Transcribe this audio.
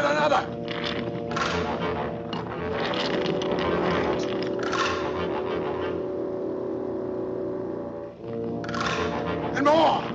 another. And more.